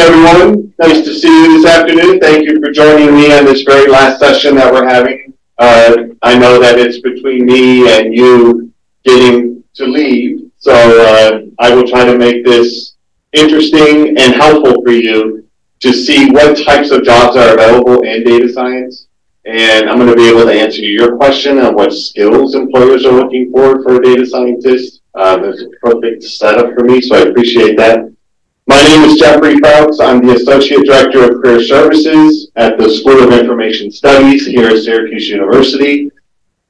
everyone. Nice to see you this afternoon. Thank you for joining me on this very last session that we're having. Uh, I know that it's between me and you getting to leave, so uh, I will try to make this interesting and helpful for you to see what types of jobs are available in data science. And I'm going to be able to answer your question on what skills employers are looking for for a data scientist. Um, it's a perfect setup for me, so I appreciate that. My name is Jeffrey Fouts. I'm the Associate Director of Career Services at the School of Information Studies here at Syracuse University.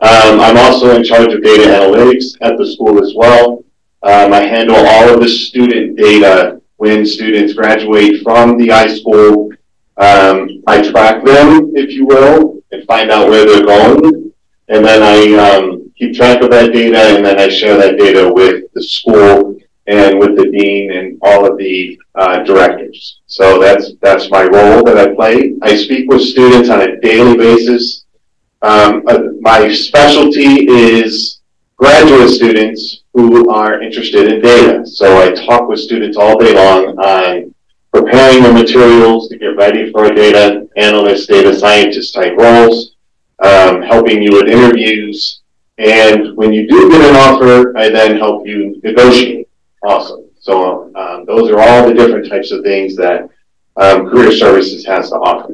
Um, I'm also in charge of data analytics at the school as well. Um, I handle all of the student data when students graduate from the iSchool. Um, I track them, if you will, and find out where they're going. And then I um, keep track of that data and then I share that data with the school and with the dean and all of the uh, directors. So that's that's my role that I play. I speak with students on a daily basis. Um, uh, my specialty is graduate students who are interested in data. So I talk with students all day long on preparing the materials to get ready for data analyst, data scientist type roles, um, helping you with interviews. And when you do get an offer, I then help you negotiate. Awesome. So um, those are all the different types of things that um, Career Services has to offer.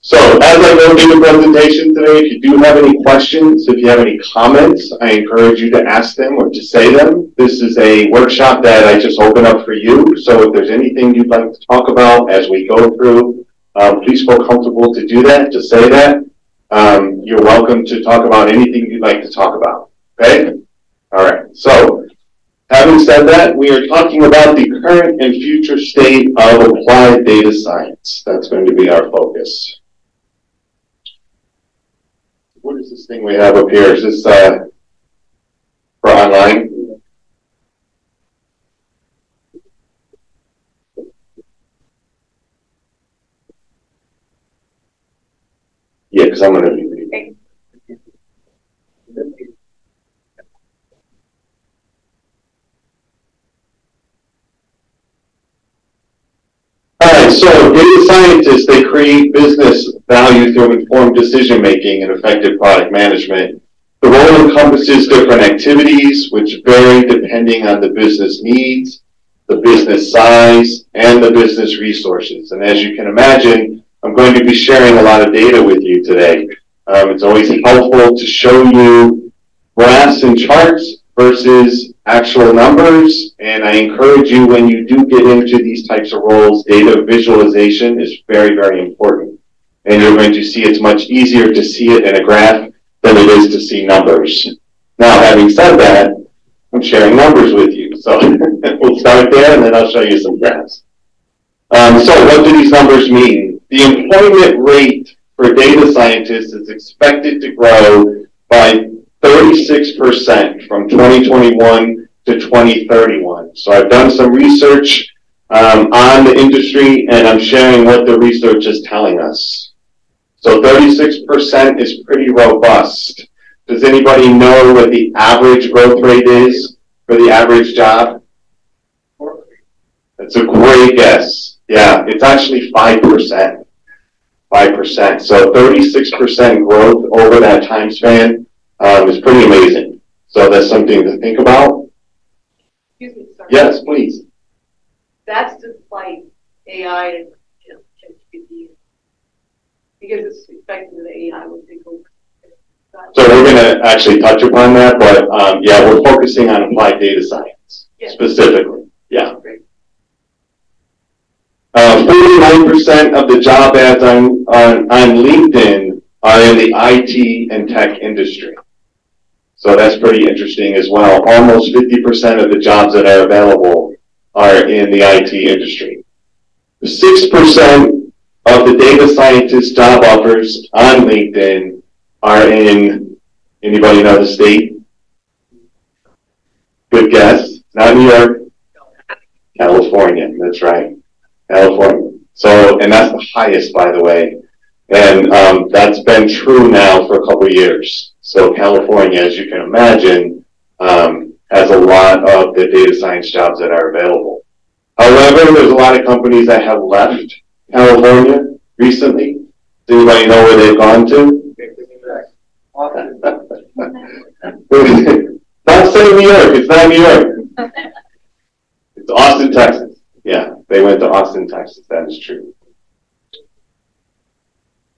So as I go through the presentation today, if you do have any questions, if you have any comments, I encourage you to ask them or to say them. This is a workshop that I just open up for you. So if there's anything you'd like to talk about as we go through, um, please feel comfortable to do that, to say that. Um, you're welcome to talk about anything you'd like to talk about. Okay? All right. So Having said that, we are talking about the current and future state of applied data science. That's going to be our focus. What is this thing we have up here? Is this uh, for online? Yeah, because I'm going to be so data scientists, they create business value through informed decision making and effective product management. The role encompasses different activities which vary depending on the business needs, the business size, and the business resources. And as you can imagine, I'm going to be sharing a lot of data with you today. Um, it's always helpful to show you graphs and charts versus actual numbers. And I encourage you when you do get into these types of roles, data visualization is very, very important. And you're going to see it's much easier to see it in a graph than it is to see numbers. Now, having said that, I'm sharing numbers with you. So we'll start there and then I'll show you some graphs. Um, so what do these numbers mean? The employment rate for data scientists is expected to grow by 36% from 2021 to 2031. So I've done some research um, on the industry and I'm sharing what the research is telling us. So 36% is pretty robust. Does anybody know what the average growth rate is for the average job? That's a great guess. Yeah, it's actually 5%. 5%. So 36% growth over that time span um, is pretty amazing. So that's something to think about. Excuse me, sorry. Yes, please. That's despite AI and ChatGPT. Because it's expected that AI will take over. So we're going to actually touch upon that, but um, yeah, we're focusing on applied data science Yeah. specifically. Yeah. Great. Uh, 49% of the job ads on, on, on LinkedIn are in the IT and tech industry. So that's pretty interesting as well. Almost 50% of the jobs that are available are in the IT industry. 6% of the data scientist job offers on LinkedIn are in, anybody know the state? Good guess. Not New York. California, that's right. California. So, and that's the highest, by the way. And um, that's been true now for a couple years. So California, as you can imagine, um, has a lot of the data science jobs that are available. However, there's a lot of companies that have left California recently. Does anybody know where they've gone to? Not saying New York, it's not New York. It's Austin, Texas. Yeah, they went to Austin, Texas, that is true.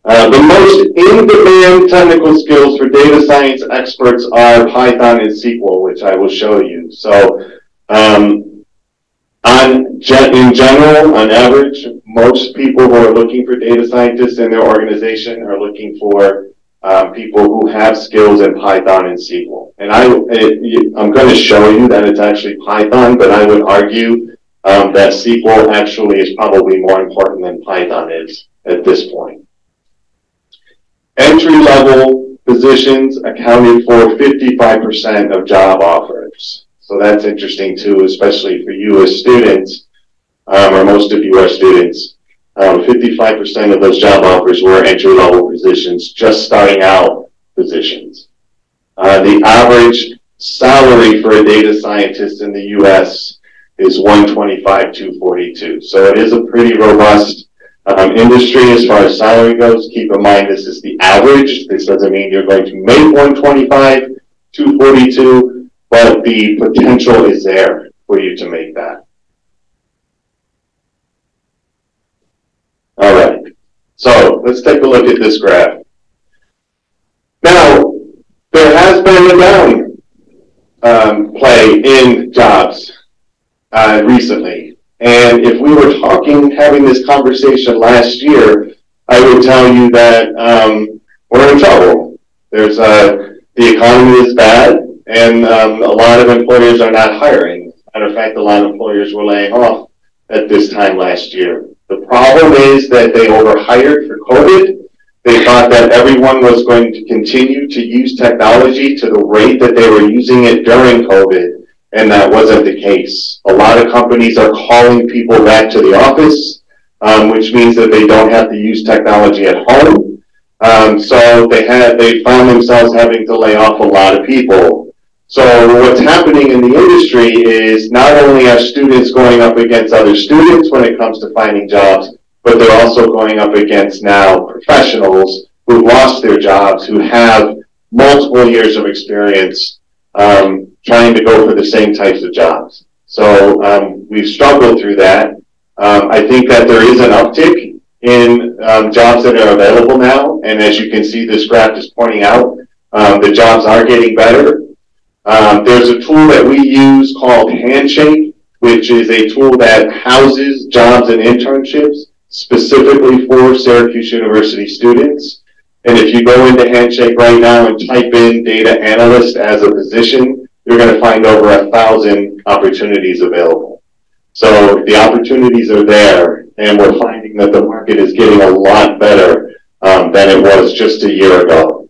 Uh, the most in-demand technical skills for data science experts are Python and SQL, which I will show you. So, um, on in general, on average, most people who are looking for data scientists in their organization are looking for um, people who have skills in Python and SQL. And I, it, I'm going to show you that it's actually Python, but I would argue um, that SQL actually is probably more important than Python is at this point. Entry level positions accounted for 55% of job offers. So that's interesting too, especially for you as students, um, or most of you are students. Um, 55% of those job offers were entry level positions, just starting out positions. Uh, the average salary for a data scientist in the U.S. is 125 242. So it is a pretty robust um, industry as far as salary goes. Keep in mind this is the average. This doesn't mean you're going to make 125 242, but the potential is there for you to make that. All right. So let's take a look at this graph. Now, there has been a down um, play in jobs uh, recently. And if we were talking, having this conversation last year, I would tell you that um, we're in trouble. There's uh, the economy is bad, and um, a lot of employers are not hiring. Matter of fact, a lot of employers were laying off at this time last year. The problem is that they overhired for COVID. They thought that everyone was going to continue to use technology to the rate that they were using it during COVID, and that wasn't the case. A lot of companies are calling people back to the office, um, which means that they don't have to use technology at home. Um, so they had they found themselves having to lay off a lot of people. So what's happening in the industry is not only are students going up against other students when it comes to finding jobs, but they're also going up against now professionals who've lost their jobs, who have multiple years of experience um, trying to go for the same types of jobs. So um, we've struggled through that. Um, I think that there is an uptick in um, jobs that are available now, and as you can see, this graph is pointing out, um, the jobs are getting better. Um, there's a tool that we use called Handshake, which is a tool that houses jobs and internships specifically for Syracuse University students. And if you go into Handshake right now and type in data analyst as a position, you're going to find over a thousand opportunities available. So the opportunities are there, and we're finding that the market is getting a lot better um, than it was just a year ago.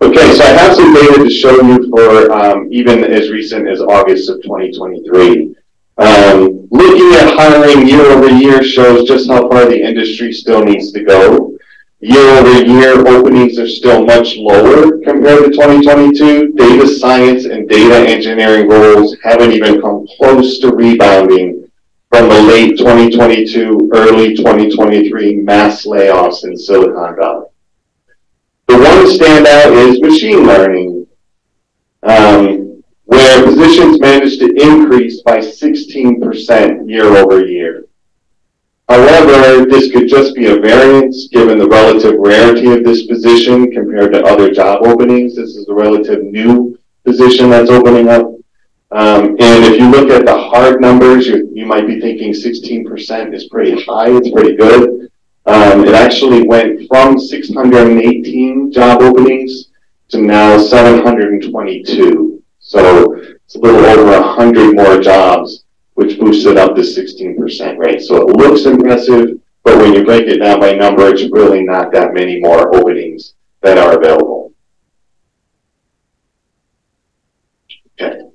Okay, so I some data to show you for um, even as recent as August of 2023. Um, looking at hiring year over year shows just how far the industry still needs to go. Year over year, openings are still much lower compared to 2022. Data science and data engineering roles haven't even come close to rebounding from the late 2022, early 2023 mass layoffs in Silicon Valley. The one standout is machine learning, um, where positions managed to increase by 16% year over year. However, this could just be a variance given the relative rarity of this position compared to other job openings. This is a relative new position that's opening up. Um, and if you look at the hard numbers, you, you might be thinking 16% is pretty high, it's pretty good. Um, it actually went from 618 job openings to now 722. So it's a little over 100 more jobs, which boosted up the 16% rate. So it looks impressive, but when you break it down by number, it's really not that many more openings that are available. Okay.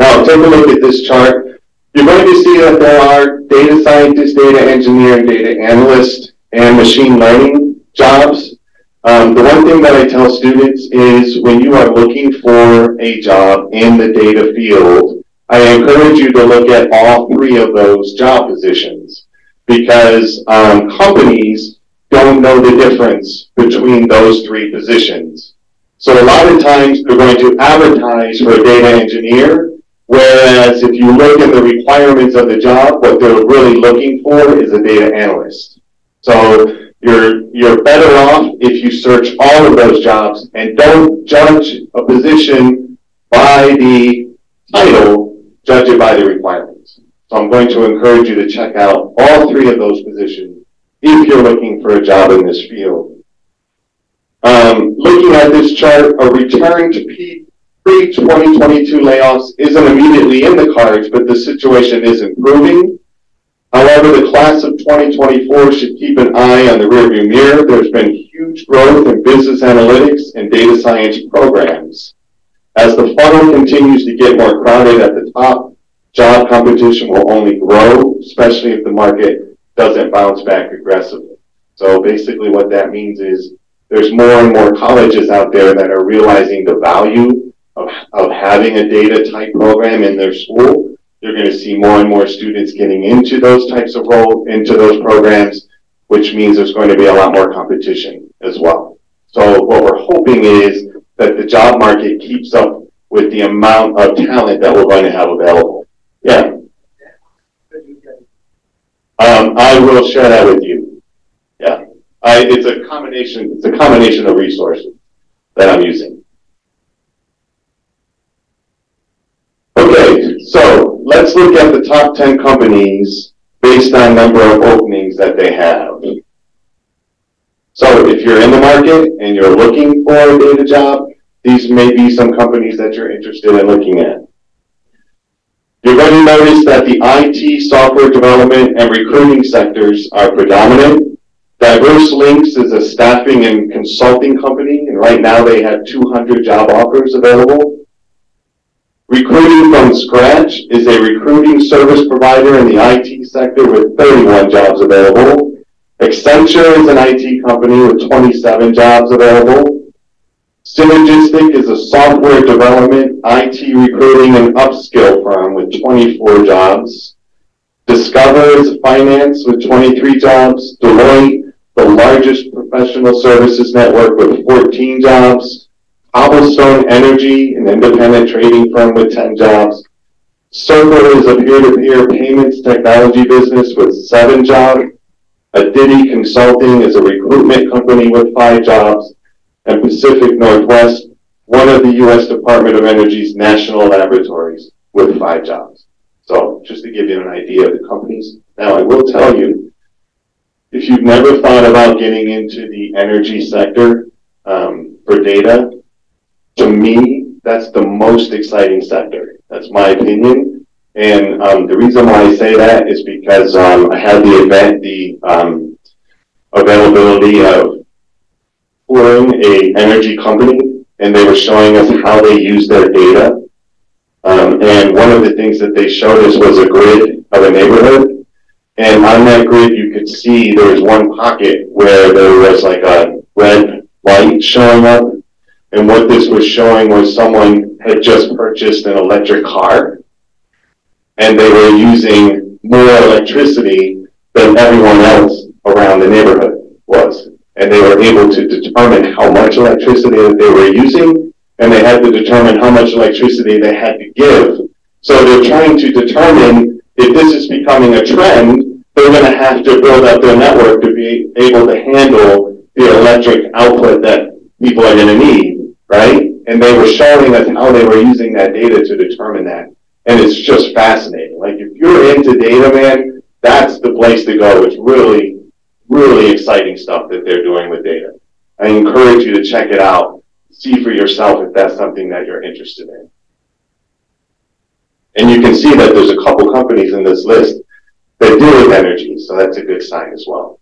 Now take a look at this chart. You're going to see that there are data scientists, data engineer, and data analysts and machine learning jobs. Um, the one thing that I tell students is when you are looking for a job in the data field, I encourage you to look at all three of those job positions because um, companies don't know the difference between those three positions. So a lot of times they're going to advertise for a data engineer, whereas if you look at the requirements of the job, what they're really looking for is a data analyst. So you're, you're better off if you search all of those jobs and don't judge a position by the title, judge it by the requirements. So I'm going to encourage you to check out all three of those positions if you're looking for a job in this field. Um, looking at this chart, a return to pre-2022 layoffs isn't immediately in the cards, but the situation is improving. However, the class of 2024 should keep an eye on the rearview mirror. There's been huge growth in business analytics and data science programs. As the funnel continues to get more crowded at the top, job competition will only grow, especially if the market doesn't bounce back aggressively. So basically what that means is there's more and more colleges out there that are realizing the value of, of having a data type program in their school you're going to see more and more students getting into those types of role, into those programs, which means there's going to be a lot more competition as well. So what we're hoping is that the job market keeps up with the amount of talent that we're going to have available. Yeah. Um, I will share that with you. Yeah. I, it's a combination, it's a combination of resources that I'm using. Okay, so let's look at the top 10 companies based on number of openings that they have. So if you're in the market and you're looking for a data job, these may be some companies that you're interested in looking at. You're going to notice that the IT, software development, and recruiting sectors are predominant. Diverse Lynx is a staffing and consulting company, and right now they have 200 job offers available. Recruiting from Scratch is a recruiting service provider in the IT sector with 31 jobs available. Accenture is an IT company with 27 jobs available. Synergistic is a software development, IT recruiting, and upskill firm with 24 jobs. Discover is finance with 23 jobs. Deloitte, the largest professional services network with 14 jobs. Cobblestone Energy, an independent trading firm with 10 jobs. Circle is a peer-to-peer payments technology business with seven jobs. Aditi Consulting is a recruitment company with five jobs. And Pacific Northwest, one of the U.S. Department of Energy's national laboratories with five jobs. So just to give you an idea of the companies. Now I will tell you, if you've never thought about getting into the energy sector um, for data, to me, that's the most exciting sector. That's my opinion. And um, the reason why I say that is because um, I had the event, the um, availability of touring a energy company, and they were showing us how they use their data. Um, and one of the things that they showed us was a grid of a neighborhood. And on that grid, you could see there was one pocket where there was like a red light showing up and what this was showing was someone had just purchased an electric car and they were using more electricity than everyone else around the neighborhood was. And they were able to determine how much electricity that they were using and they had to determine how much electricity they had to give. So they're trying to determine if this is becoming a trend, they're going to have to build up their network to be able to handle the electric output that people are going to need right? And they were showing us how they were using that data to determine that. And it's just fascinating. Like if you're into data, man, that's the place to go. It's really, really exciting stuff that they're doing with data. I encourage you to check it out. See for yourself if that's something that you're interested in. And you can see that there's a couple companies in this list that deal with energy, so that's a good sign as well.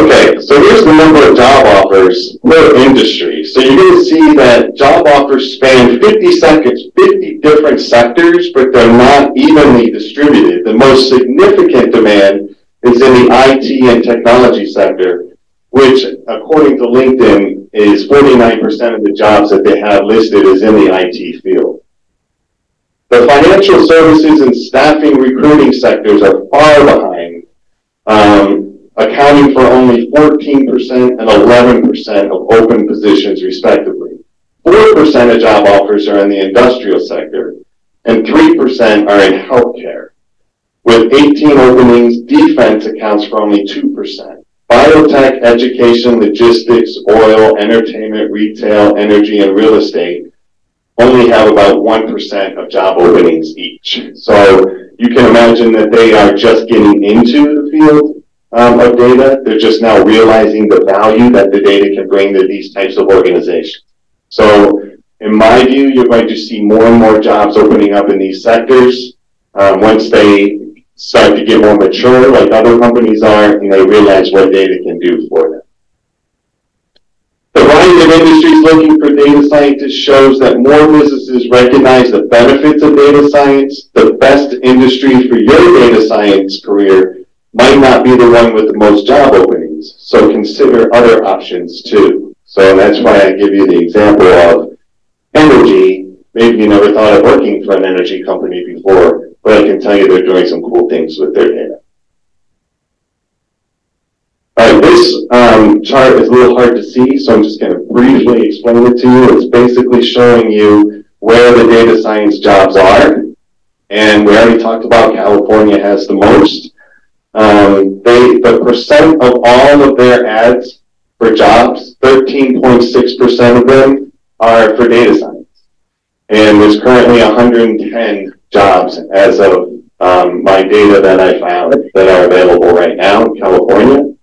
Okay, so here's the number of job offers per industry. So you're going to see that job offers span 50 seconds, 50 different sectors, but they're not evenly distributed. The most significant demand is in the IT and technology sector. which according to LinkedIn is 49% of the jobs that they have listed is in the IT field. The financial services and staffing recruiting sectors are far behind, um, accounting for only 14% and 11% of open positions respectively. 4% of job offers are in the industrial sector, and 3% are in healthcare. With 18 openings, defense accounts for only 2%. Biotech, education, logistics, oil, entertainment, retail, energy, and real estate only have about 1% of job openings each. So you can imagine that they are just getting into the field um, of data. They're just now realizing the value that the data can bring to these types of organizations. So in my view, you're going to see more and more jobs opening up in these sectors um, once they start to get more mature like other companies are and they realize what data can do for them. The variety of industries looking for data scientists shows that more businesses recognize the benefits of data science. The best industry for your data science career might not be the one with the most job openings. So consider other options too. So that's why I give you the example of energy. Maybe you never thought of working for an energy company before but I can tell you they're doing some cool things with their data. All right, this um, chart is a little hard to see, so I'm just going to briefly explain it to you. It's basically showing you where the data science jobs are. And we already talked about California has the most. Um, they, the percent of all of their ads for jobs, 13.6% of them are for data science. And there's currently 110 jobs as of um, my data that I found that are available right now in California.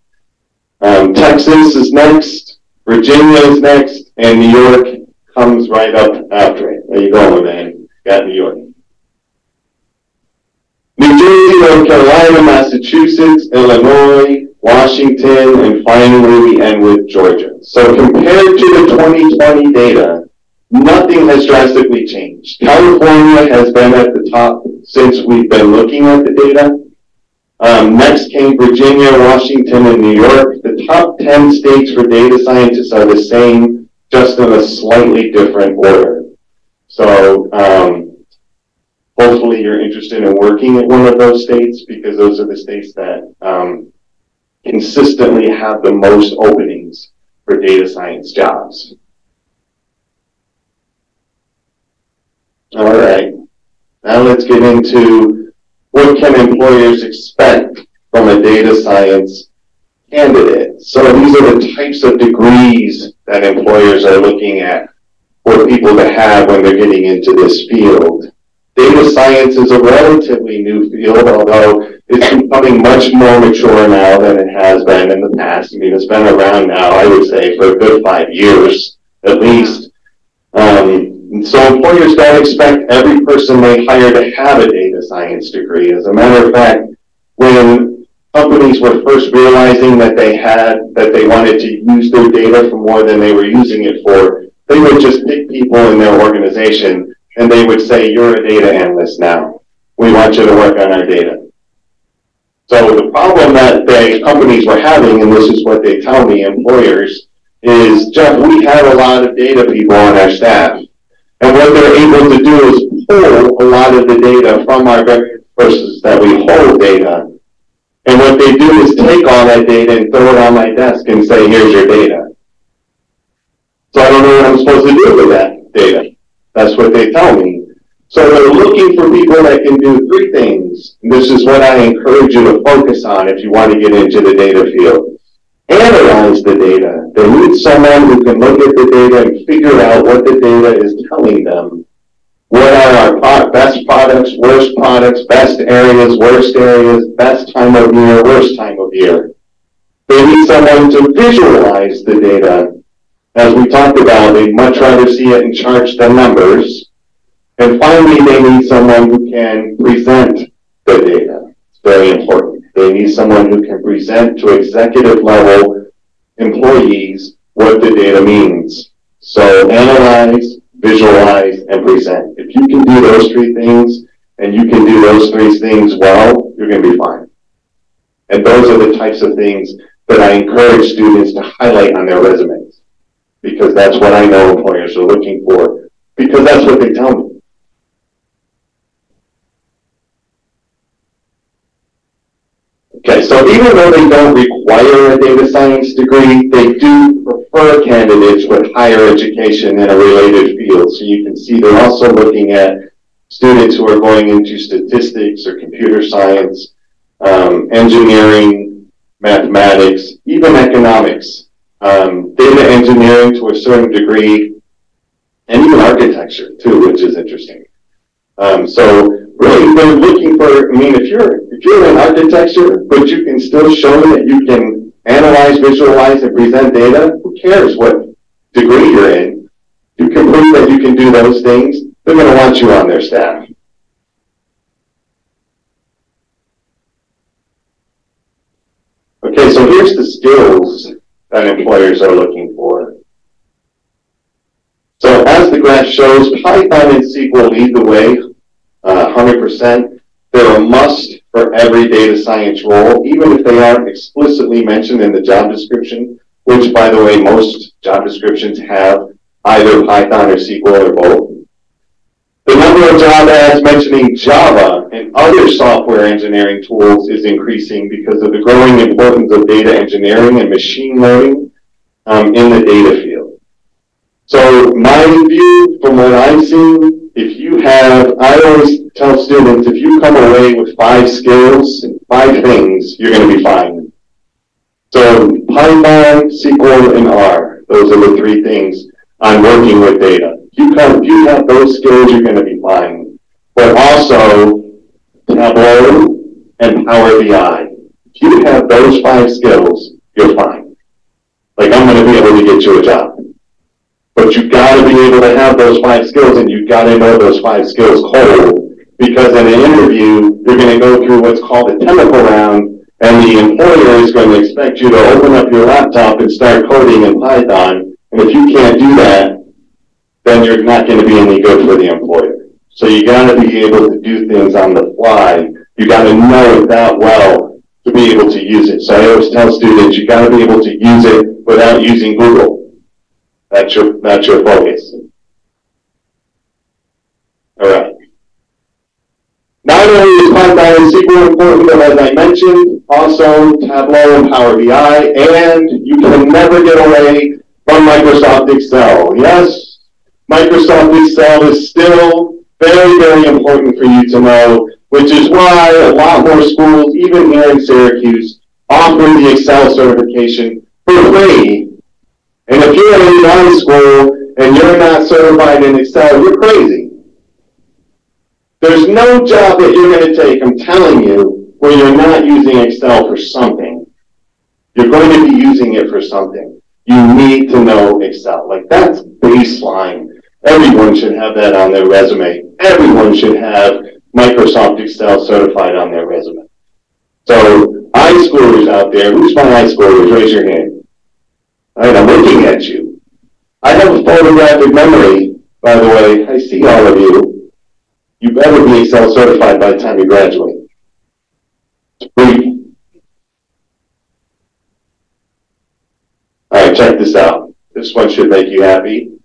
Um, Texas is next, Virginia is next, and New York comes right up after it. There you go, man. Got New York. New Jersey, North Carolina, Massachusetts, Illinois, Washington, and finally we end with Georgia. So compared to the 2020 data, nothing has drastically changed. California has been at the top since we've been looking at the data. Um, next came Virginia, Washington, and New York. The top 10 states for data scientists are the same, just in a slightly different order. So um, hopefully you're interested in working at one of those states because those are the states that um, consistently have the most openings for data science jobs. All right. Now let's get into what can employers expect from a data science candidate. So these are the types of degrees that employers are looking at for people to have when they're getting into this field. Data science is a relatively new field, although it's becoming much more mature now than it has been in the past. I mean, it's been around now, I would say, for a good five years at least. Um, so employers don't expect every person they hire to have a data science degree. As a matter of fact, when companies were first realizing that they had, that they wanted to use their data for more than they were using it for, they would just pick people in their organization and they would say, you're a data analyst now. We want you to work on our data. So the problem that the companies were having, and this is what they tell me, employers, is, Jeff, we have a lot of data people on our staff and what they're able to do is pull a lot of the data from our various sources that we hold data. And what they do is take all that data and throw it on my desk and say, here's your data. So I don't know what I'm supposed to do with that data. That's what they tell me. So they're looking for people that can do three things. And this is what I encourage you to focus on if you want to get into the data field analyze the data. They need someone who can look at the data and figure out what the data is telling them. What are our best products, worst products, best areas, worst areas, best time of year, worst time of year. They need someone to visualize the data. As we talked about, they'd much rather see it in charts than numbers. And finally, they need someone who can present the data. It's very important. They need someone who can present to executive level employees what the data means. So analyze, visualize, and present. If you can do those three things, and you can do those three things well, you're going to be fine. And those are the types of things that I encourage students to highlight on their resumes. Because that's what I know employers are looking for, because that's what they tell me. Okay, so even though they don't require a data science degree, they do prefer candidates with higher education in a related field. So you can see they're also looking at students who are going into statistics or computer science, um, engineering, mathematics, even economics, um, data engineering to a certain degree, and even architecture too, which is interesting. Um, so really, they're looking for. I mean, if you're if you're in architecture, but you can still show that you can analyze, visualize, and present data, who cares what degree you're in? You can prove that you can do those things. They're going to want you on their staff. Okay, so here's the skills that employers are looking for. So as the graph shows, Python and SQL lead the way, uh, 100%. They're a must for every data science role, even if they aren't explicitly mentioned in the job description, which, by the way, most job descriptions have either Python or SQL or both. The number of job ads mentioning Java and other software engineering tools is increasing because of the growing importance of data engineering and machine learning um, in the data field. So my view from what I've seen, if you have, I always tell students, if you come away with five skills, and five things, you're going to be fine. So Python, SQL, and R, those are the three things I'm working with data you come, you have those skills, you're going to be fine. But also Tableau and Power BI. If you have those five skills, you're fine. Like I'm going to be able to get you a job. But you got to be able to have those five skills, and you got to know those five skills cold. Because in an interview, you're going to go through what's called a technical round, and the employer is going to expect you to open up your laptop and start coding in Python. And if you can't do that, then you're not going to be any good for the employer. So you got to be able to do things on the fly. You got to know it that well to be able to use it. So I always tell students, you got to be able to use it without using Google. That's your that's your focus. All right. Not only is Python SQL important, but as I mentioned, also Tableau and Power BI, and you can never get away from Microsoft Excel. Yes, Microsoft Excel is still very, very important for you to know, which is why a lot more schools, even here in Syracuse, offer the Excel certification for free. And if you're in high school and you're not certified in Excel, you're crazy. There's no job that you're going to take, I'm telling you, where you're not using Excel for something. You're going to be using it for something. You need to know Excel. Like that's baseline Everyone should have that on their resume. Everyone should have Microsoft Excel certified on their resume. So, high schoolers out there, who's my high schoolers? Raise your hand. All right, I'm looking at you. I have a photographic memory, by the way. I see all of you. You better be Excel certified by the time you graduate. It's free. All right, check this out. This one should make you happy.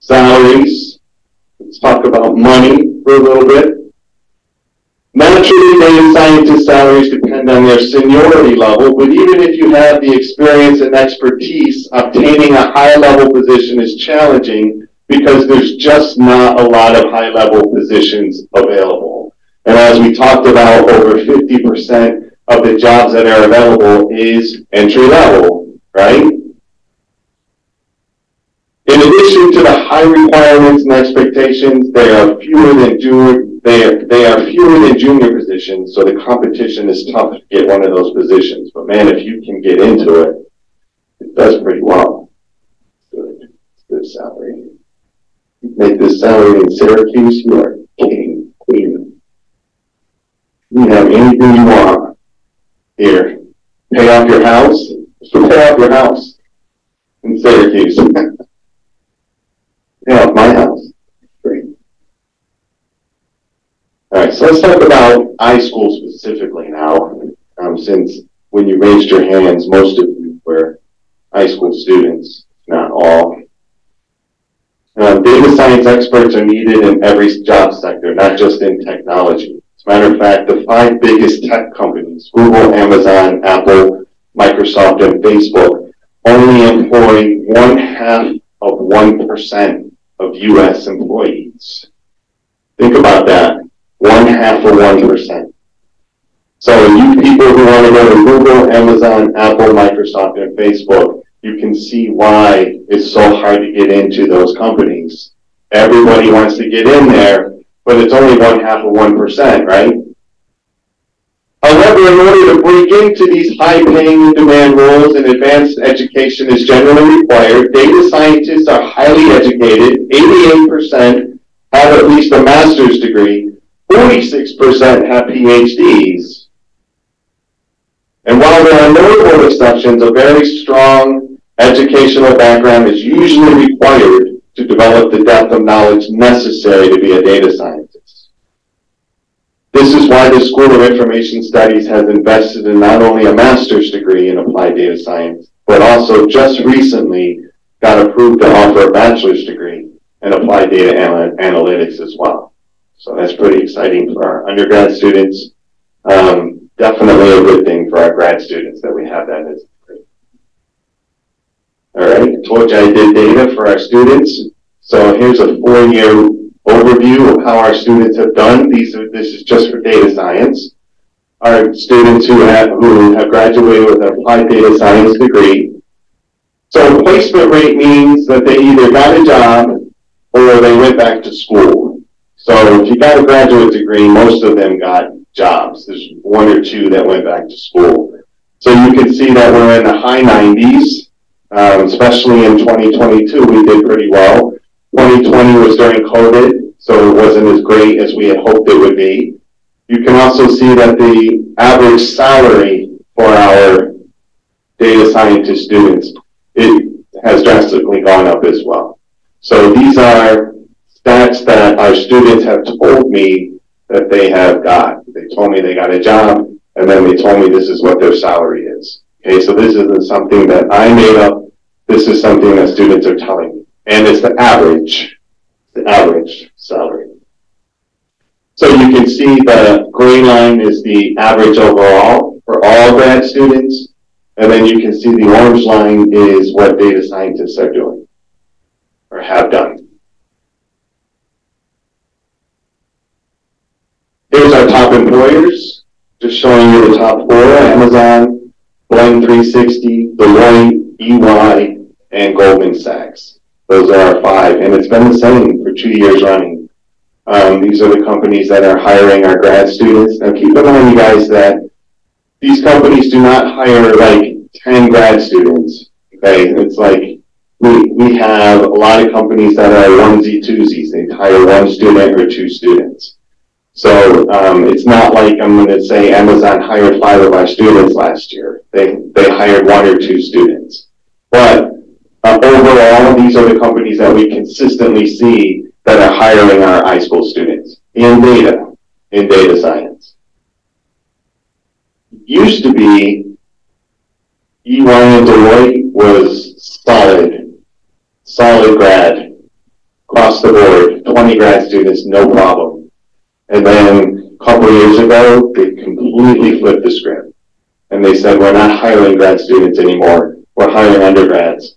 Salaries. Let's talk about money for a little bit. Naturally, data scientist salaries depend on their seniority level, but even if you have the experience and expertise, obtaining a high-level position is challenging because there's just not a lot of high-level positions available. And as we talked about, over 50% of the jobs that are available is entry level, right? In addition to the high requirements and expectations, they are fewer than junior, they are, they are fewer than junior positions, so the competition is tough to get one of those positions. But man, if you can get into it, it does pretty well. Good. Good salary. You make this salary in Syracuse, you are king, queen. You have anything you want. Here, pay off your house. So pay off your house in Syracuse. Yeah, my house. Great. So let's talk about iSchool specifically now, um, since when you raised your hands, most of you were high school students, not all. Uh, data science experts are needed in every job sector, not just in technology. As a matter of fact, the five biggest tech companies, Google, Amazon, Apple, Microsoft, and Facebook, only employ one half of 1% of U.S. employees. Think about that. One half of 1%. So you people who want to go to Google, Amazon, Apple, Microsoft, and Facebook, you can see why it's so hard to get into those companies. Everybody wants to get in there, but it's only one half of 1%, right? However, in order to break into these high-paying demand roles and advanced education is generally required, data scientists are highly educated, 88% have at least a master's degree, 46% have PhDs. And while there are notable exceptions, a very strong educational background is usually required to develop the depth of knowledge necessary to be a data scientist. This is why the School of Information Studies has invested in not only a master's degree in applied data science, but also just recently got approved to offer a bachelor's degree in applied data analytics as well. So that's pretty exciting for our undergrad students. Um, definitely a good thing for our grad students that we have that as. All right, I told you I did data for our students. So here's a four-year overview of how our students have done. These are, this is just for data science. Our students who have, who have graduated with an applied data science degree. So placement rate means that they either got a job or they went back to school. So if you got a graduate degree, most of them got jobs. There's one or two that went back to school. So you can see that we're in the high 90s, um, especially in 2022, we did pretty well. 2020 was during COVID, so it wasn't as great as we had hoped it would be. You can also see that the average salary for our data scientist students, it has drastically gone up as well. So these are stats that our students have told me that they have got. They told me they got a job, and then they told me this is what their salary is. Okay, so this isn't something that I made up. This is something that students are telling me. And it's the average, the average salary. So you can see the green line is the average overall for all grad students. And then you can see the orange line is what data scientists are doing or have done. Here's our top employers, just showing you the top four, Amazon, Blend 360, Deloitte, EY, and Goldman Sachs. Those are our five, and it's been the same for two years running. Um, these are the companies that are hiring our grad students. Now keep in mind, you guys, that these companies do not hire like 10 grad students. Okay, it's like we, we have a lot of companies that are onesie twosies. They hire one student or two students. So um, it's not like I'm going to say Amazon hired five of our students last year. They, they hired one or two students. But uh, overall, these are the companies that we consistently see that are hiring our iSchool students in data, in data science. Used to be EY and Deloitte was solid, solid grad, across the board, 20 grad students, no problem. And then a couple years ago, they completely flipped the script. And they said, we're not hiring grad students anymore. We're hiring undergrads.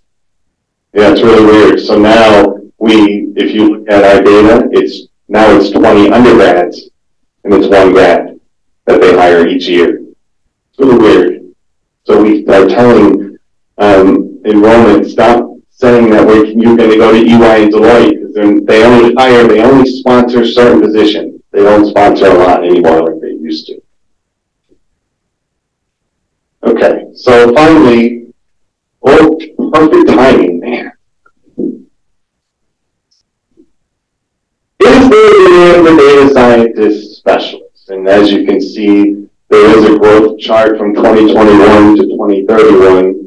Yeah, it's really weird. So now we, if you look at our data, it's now it's 20 undergrads and it's one grad that they hire each year. It's really weird. So we are telling um, enrollment, stop saying that we're, you're going to go to EY and Deloitte they only hire, they only sponsor certain positions. They don't sponsor a lot anymore like they used to. Okay, so finally, oh, perfect timing, man. Is there the data scientist specialist? And as you can see, there is a growth chart from 2021 to 2031.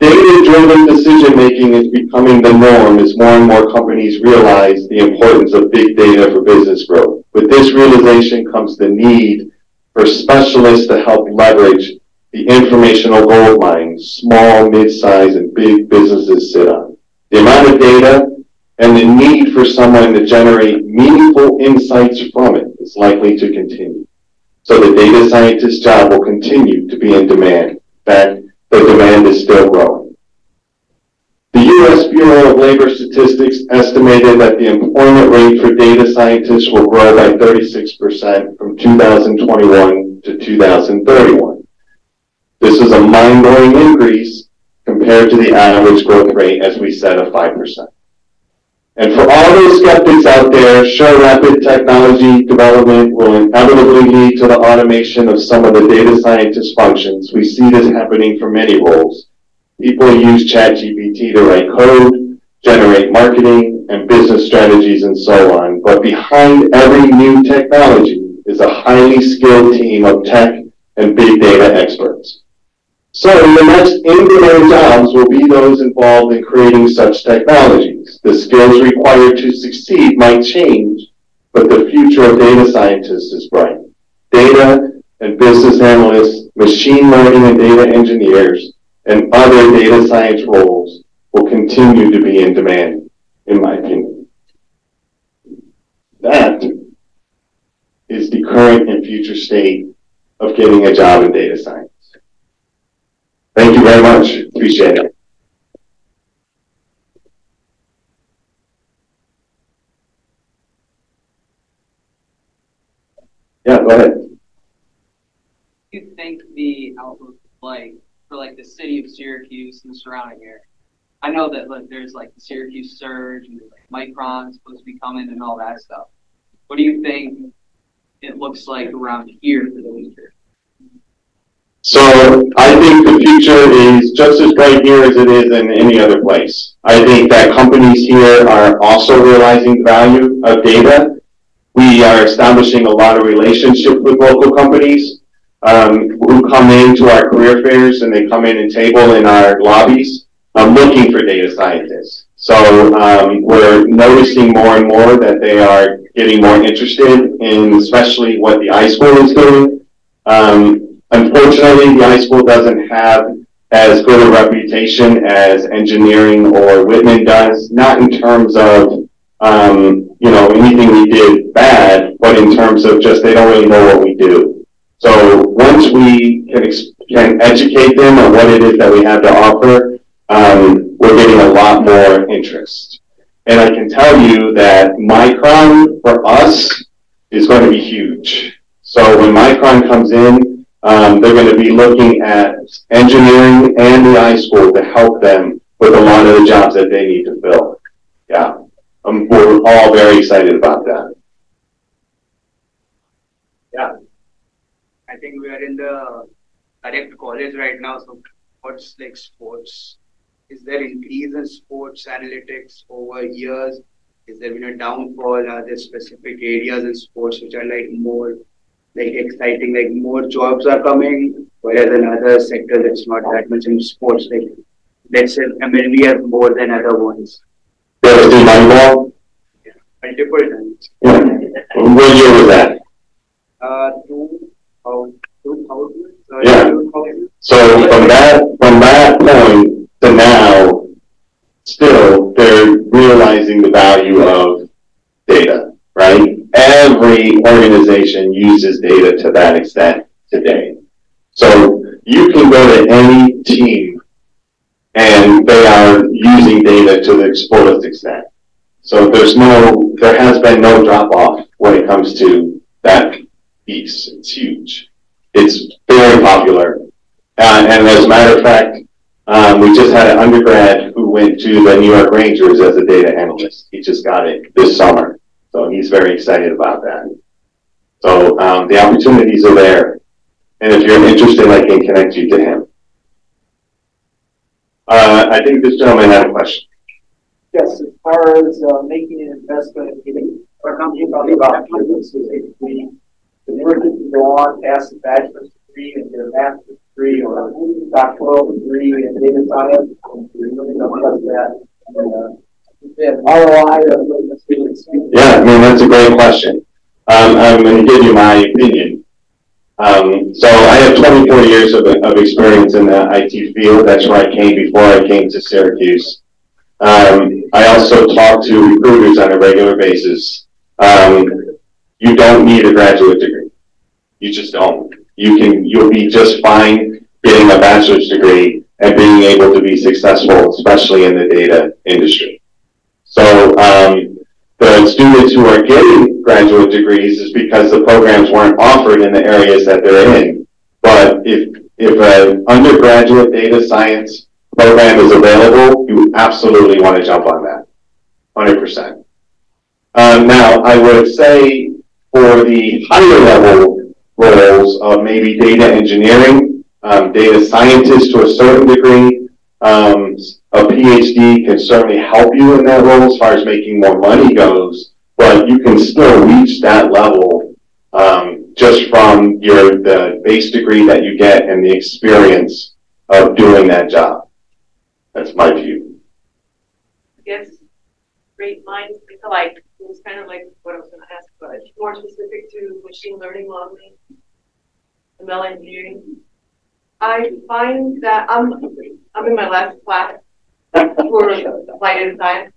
Data-driven decision-making is becoming the norm as more and more companies realize the importance of big data for business growth. With this realization comes the need for specialists to help leverage the informational gold mine small, mid-sized, and big businesses sit on. The amount of data and the need for someone to generate meaningful insights from it is likely to continue. So the data scientist job will continue to be in demand. In fact, the demand is still growing. The U.S. Bureau of Labor Statistics estimated that the employment rate for data scientists will grow by 36% from 2021 to 2031. This is a mind-blowing increase compared to the average growth rate, as we said, of 5%. And for all those skeptics out there, sure, rapid technology development will inevitably lead to the automation of some of the data scientist functions. We see this happening for many roles. People use ChatGPT to write code, generate marketing and business strategies, and so on. But behind every new technology is a highly skilled team of tech and big data experts. So the next in-demand jobs will be those involved in creating such technologies. The skills required to succeed might change, but the future of data scientists is bright. Data and business analysts, machine learning and data engineers, and other data science roles will continue to be in demand, in my opinion. That is the current and future state of getting a job in data science. Thank you very much. Appreciate it. Yeah, go ahead. Do you think the outlook like for like the city of Syracuse and the surrounding area? I know that like, there's like the Syracuse surge and like Micron supposed to be coming and all that stuff. What do you think it looks like around here for the winter? So I think the future is just as bright here as it is in any other place. I think that companies here are also realizing the value of data. We are establishing a lot of relationship with local companies um, who come into our career fairs and they come in and table in our lobbies um, looking for data scientists. So um, we're noticing more and more that they are getting more interested in especially what the iSchool is doing. Um, Unfortunately, the iSchool doesn't have as good a reputation as engineering or Whitman does, not in terms of, um, you know, anything we did bad, but in terms of just they don't really know what we do. So once we can, can educate them on what it is that we have to offer, um, we're getting a lot more interest. And I can tell you that Micron for us is going to be huge. So when Micron comes in, um, they're going to be looking at engineering and the iSchool to help them with a lot of the jobs that they need to fill. Yeah, we're all very excited about that. Yeah, I think we are in the direct college right now. So, what's like sports? Is there increase in sports analytics over years? Is there been a downfall? Are there specific areas in sports which are like more like exciting, like more jobs are coming, whereas in other sectors it's not that much in sports. Like let's say I mean we have more than other ones. You ever seen Moneyball? Yeah, multiple times. Yeah. What year was that? Uh, two, oh, two thousand. Uh, Yeah. 2000. So from that from that point to now, still they're realizing the value of data, right? Every organization uses data to that extent today. So you can go to any team and they are using data to the fullest extent. So there's no, there has been no drop off when it comes to that piece. It's huge. It's very popular. Uh, and as a matter of fact, um, we just had an undergrad who went to the New York Rangers as a data analyst. He just got it this summer. So he's very excited about that. So um, the opportunities are there. And if you're interested, I can connect you to him. Uh, I think this gentleman had a question. Yes, as far as uh, making an investment in our company, probably about this is basically the person go on past a bachelor's degree and get a master's degree or a doctoral degree in data science. And we really don't have that. And, uh, ROI of the students. Yeah, I mean, that's a great question. Um, I'm going to give you my opinion. Um, so I have 24 years of, of experience in the IT field. That's where I came before I came to Syracuse. Um, I also talk to recruiters on a regular basis. Um, you don't need a graduate degree. You just don't. You can, you'll be just fine getting a bachelor's degree and being able to be successful, especially in the data industry. So, um, the students who are getting graduate degrees is because the programs weren't offered in the areas that they're in. But if, if an undergraduate data science program is available, you absolutely want to jump on that. 100%. Um, now, I would say for the higher level roles of maybe data engineering, um, data scientist to a certain degree, um, a PhD can certainly help you in that role as far as making more money goes, but you can still reach that level um, just from your the base degree that you get and the experience of doing that job. That's my view. I guess great minds think alike. It was kind of like what I was going to ask, but more specific to machine learning modeling, ML engineering. I find that I'm I'm in my last class for applied data science,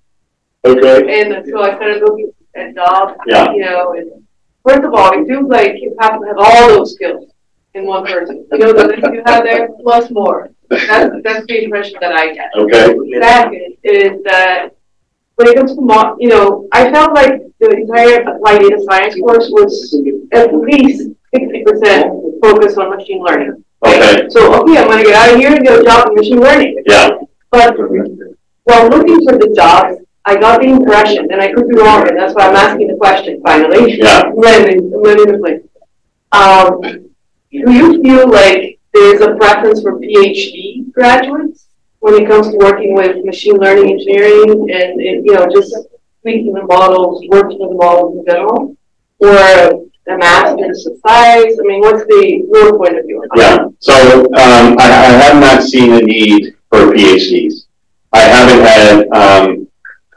Okay. and so I started looking at jobs. Yeah. You know, and first of all, it feels like you have to have all those skills in one person. You know, the list you have there plus more. That's that's the impression that I get. Okay. Second is that when it comes to mo- you know, I felt like the entire applied data science course was at least sixty percent focused on machine learning. Okay. So, okay, I'm gonna get out of here and get a job in machine learning. Yeah. But while looking for the jobs, I got the impression, and I could be wrong, and that's why I'm asking the question finally. Yeah. The plane. Um, do you feel like there's a preference for PhD graduates when it comes to working with machine learning engineering and, and, you know, just tweaking the models, working with the models in general? Or a master's suffice? I mean, what's the, your point of view? Yeah, so, um, I, I have not seen a need for PhDs. I haven't had, um,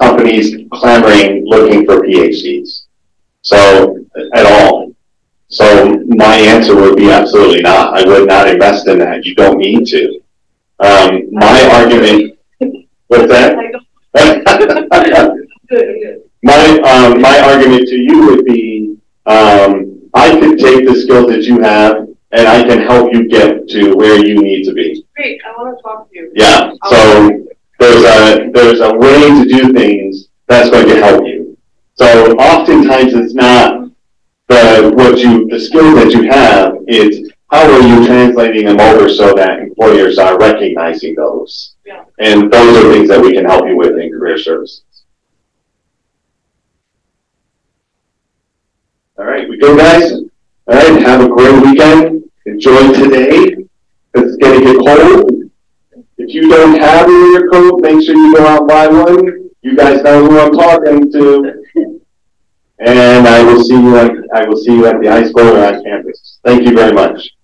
companies clamoring, looking for PhDs. So, at all. So my answer would be absolutely not. I would not invest in that. You don't need to. Um, my argument, what's that? I don't- Good, good. My, um, my argument to you would be, um, I could take the skills that you have and I can help you get to where you need to be. Great, I wanna talk to you. Yeah, so there's a, there's a way to do things that's going to help you. So oftentimes it's not the, what you, the skill that you have, it's how are you translating them over so that employers are recognizing those? Yeah. And those are things that we can help you with in career services. All right, we go, guys? All right, have a great weekend. Enjoy today. It's gonna get cold. If you don't have in your coat, make sure you go out and buy one. You guys know who I'm talking to. And I will see you at, I will see you at the iSchool or on campus. Thank you very much.